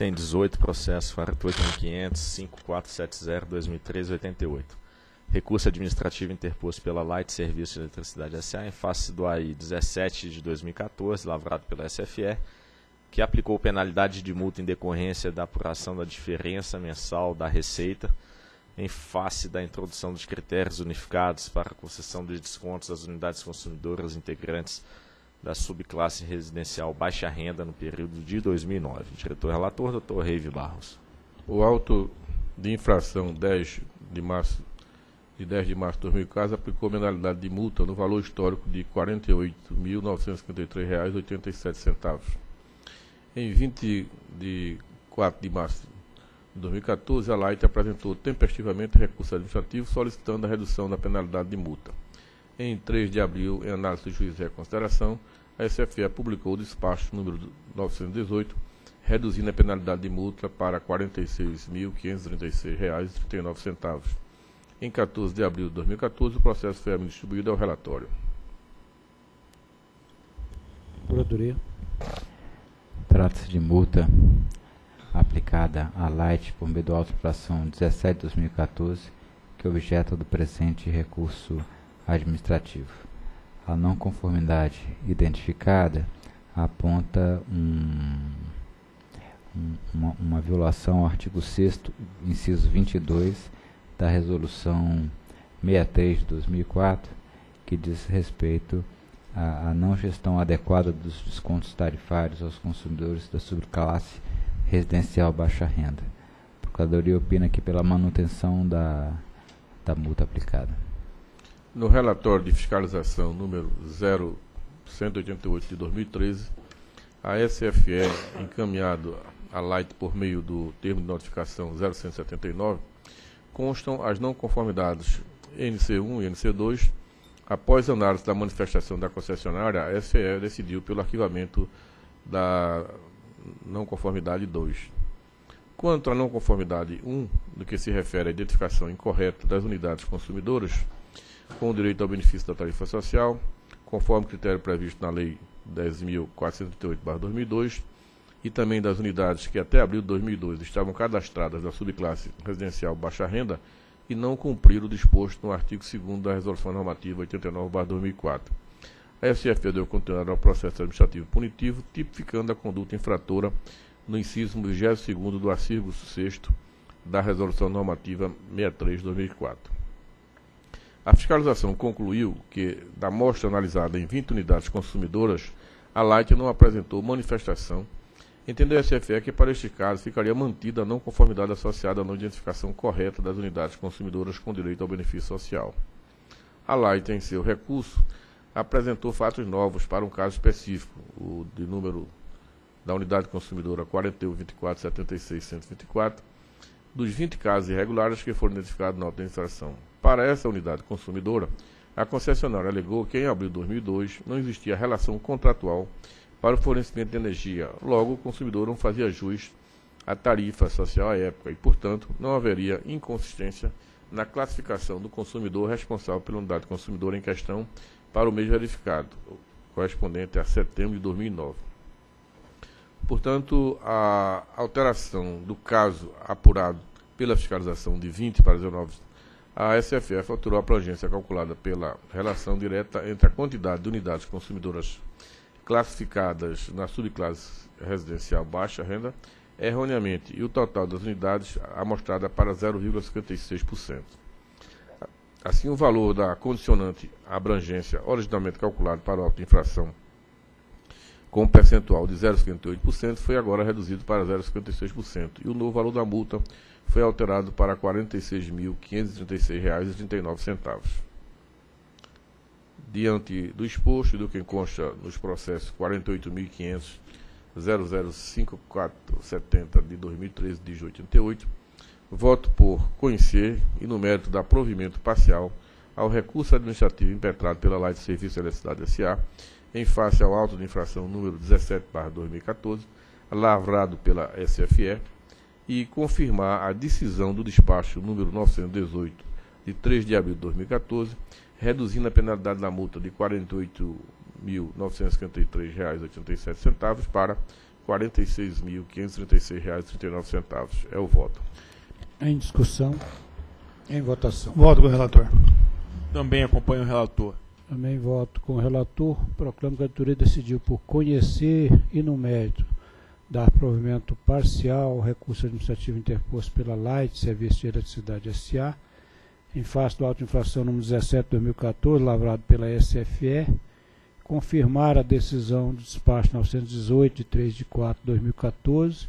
tem 18 processos, 48.500, 5470, 2013 88. Recurso administrativo interposto pela Light Serviço de Eletricidade S.A. em face do AI 17 de 2014, lavrado pela SFE, que aplicou penalidade de multa em decorrência da apuração da diferença mensal da receita em face da introdução dos critérios unificados para a concessão de descontos às unidades consumidoras integrantes da subclasse residencial baixa renda no período de 2009. Diretor relator, Dr. Reive Barros. O auto de infração 10 de março de 10 de março de 2015 aplicou penalidade de multa no valor histórico de R$ 48.953,87. Em 20 de 4 de março de 2014, a Light apresentou tempestivamente recurso administrativo solicitando a redução da penalidade de multa. Em 3 de abril, em análise do juiz de reconsideração, a SFE publicou o despacho número 918, reduzindo a penalidade de multa para R$ 46.536,39. Em 14 de abril de 2014, o processo foi distribuído ao relatório. Procuradoria. Trata-se de multa aplicada à Light por meio da auto-infração 17 de 2014, que é objeto do presente recurso administrativo. A não conformidade identificada aponta um, um, uma, uma violação ao artigo 6 inciso 22 da Resolução 63 de 2004, que diz respeito à, à não gestão adequada dos descontos tarifários aos consumidores da subclasse residencial baixa renda. A Procuradoria opina que pela manutenção da, da multa aplicada. No relatório de fiscalização número 0188 de 2013, a SFE, encaminhado à Light por meio do termo de notificação 0179, constam as não conformidades NC1 e NC2. Após análise da manifestação da concessionária, a SE decidiu pelo arquivamento da não conformidade 2. Quanto à não conformidade 1, no que se refere à identificação incorreta das unidades consumidoras com direito ao benefício da tarifa social, conforme critério previsto na Lei 10.438-2002, e também das unidades que até abril de 2002 estavam cadastradas da subclasse residencial baixa renda e não cumpriram o disposto no artigo 2 da Resolução Normativa 89/2004. A SFE deu continuidade ao processo administrativo punitivo, tipificando a conduta infratora no inciso 22 do artigo 6 da Resolução Normativa 63/2004. A fiscalização concluiu que, da amostra analisada em 20 unidades consumidoras, a Light não apresentou manifestação Entendeu a SFE que, para este caso, ficaria mantida a não conformidade associada à não identificação correta das unidades consumidoras com direito ao benefício social. A Light, em seu recurso, apresentou fatos novos para um caso específico, o de número da unidade consumidora 41.24.76.124, dos 20 casos irregulares que foram identificados na administração. Para essa unidade consumidora, a concessionária alegou que, em abril de 2002, não existia relação contratual para o fornecimento de energia. Logo, o consumidor não fazia jus à tarifa social à época e, portanto, não haveria inconsistência na classificação do consumidor responsável pela unidade consumidora em questão para o mês verificado, correspondente a setembro de 2009. Portanto, a alteração do caso apurado pela fiscalização de 20 para 19, a SFF alterou a abrangência calculada pela relação direta entre a quantidade de unidades consumidoras classificadas na subclasse residencial baixa renda erroneamente e o total das unidades amostrada para 0,56%. Assim, o valor da condicionante abrangência originalmente calculado para a autoinfração com um percentual de 0,58% foi agora reduzido para 0,56% e o novo valor da multa foi alterado para R$ 46.536,39 diante do exposto e do que consta nos processos 48.500.005.470 de 2013 de 88, voto por conhecer e no mérito da provimento parcial ao recurso administrativo impetrado pela de Serviço de Eletricidade S.A. em face ao auto de infração número 17/2014, lavrado pela SFE, e confirmar a decisão do despacho número 918 de 3 de abril de 2014, reduzindo a penalidade da multa de R$ 48.953,87 para R$ R$ 46.536,39. É o voto. Em discussão. Em votação. Voto com o relator. Também acompanho o relator. Também voto com o relator. Proclamo que a diretoria decidiu por conhecer e no mérito dar provimento parcial ao recurso administrativo interposto pela Light Serviço de Eletricidade S.A. em face do auto de infração número 17 de 2014, lavrado pela SFE, confirmar a decisão do despacho 918 de 3 de 4 de 2014,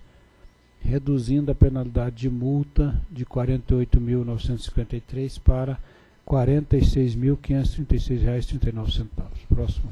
reduzindo a penalidade de multa de R$ 48.953 para R$ 46.536,39. Próximo.